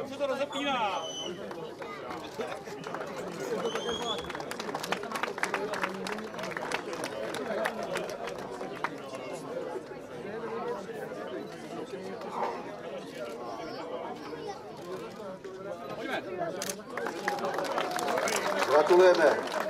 Jak se to rozepíná? Gratulujeme.